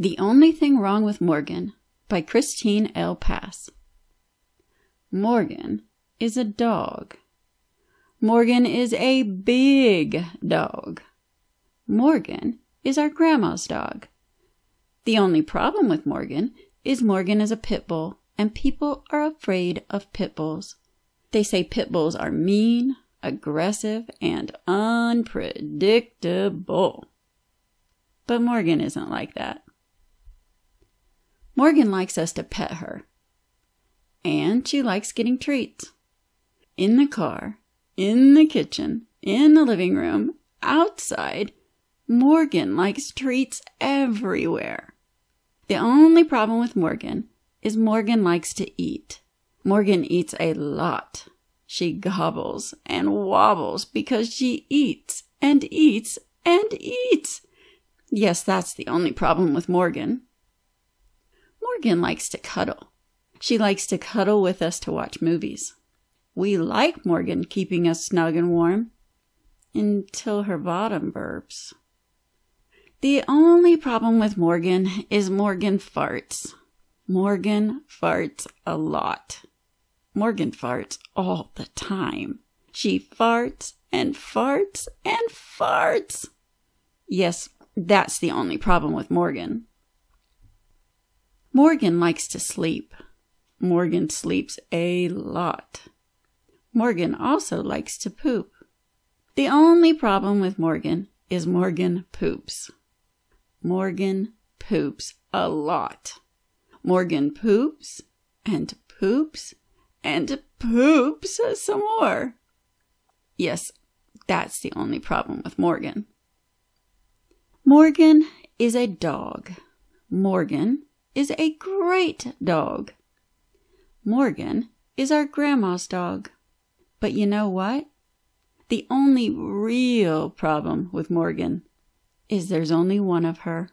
The Only Thing Wrong with Morgan by Christine L. Pass. Morgan is a dog. Morgan is a big dog. Morgan is our grandma's dog. The only problem with Morgan is Morgan is a pit bull, and people are afraid of pit bulls. They say pit bulls are mean, aggressive, and unpredictable. But Morgan isn't like that. Morgan likes us to pet her. And she likes getting treats. In the car, in the kitchen, in the living room, outside, Morgan likes treats everywhere. The only problem with Morgan is Morgan likes to eat. Morgan eats a lot. She gobbles and wobbles because she eats and eats and eats. Yes, that's the only problem with Morgan. Morgan likes to cuddle. She likes to cuddle with us to watch movies. We like Morgan keeping us snug and warm until her bottom burps. The only problem with Morgan is Morgan farts. Morgan farts a lot. Morgan farts all the time. She farts and farts and farts. Yes, that's the only problem with Morgan. Morgan likes to sleep. Morgan sleeps a lot. Morgan also likes to poop. The only problem with Morgan is Morgan poops. Morgan poops a lot. Morgan poops and poops and poops some more. Yes, that's the only problem with Morgan. Morgan is a dog. Morgan is a great dog. Morgan is our grandma's dog. But you know what? The only real problem with Morgan is there's only one of her.